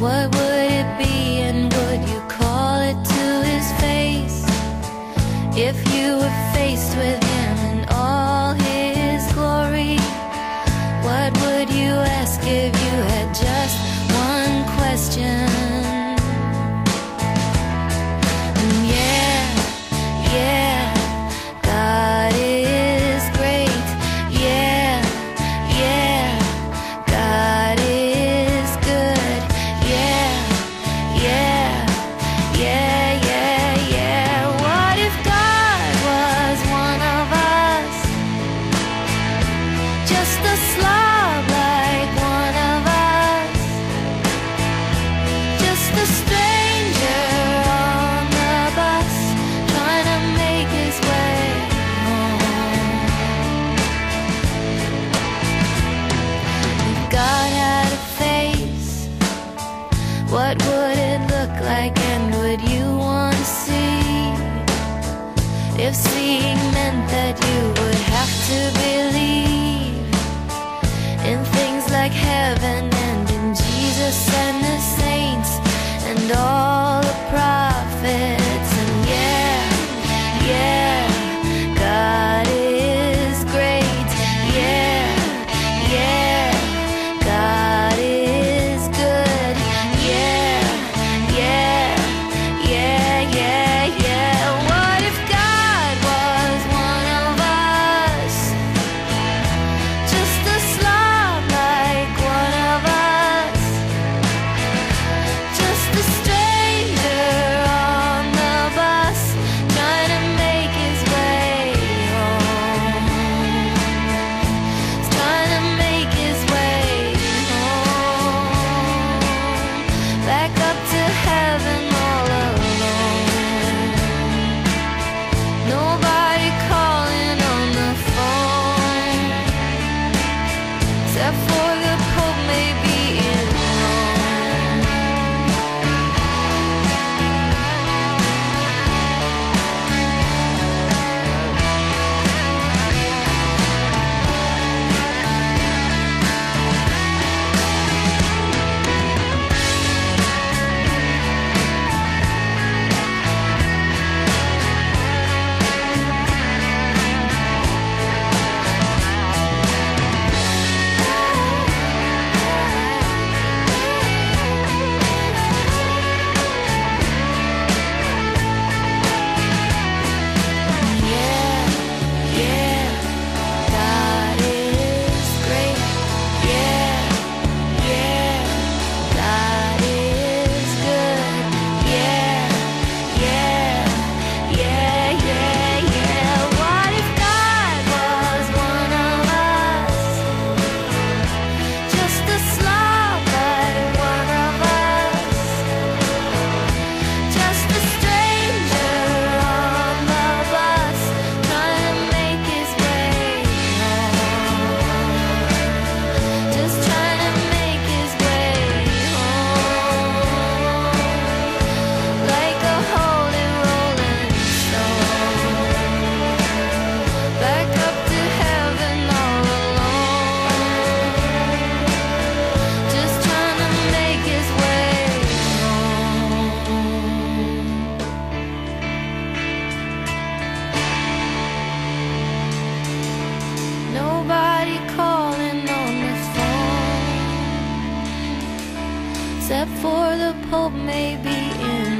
What What would it look like and would you want to see? If seeing meant that you would have to believe in things like heaven and in Jesus Therefore the Pope may be except for the Pope, maybe in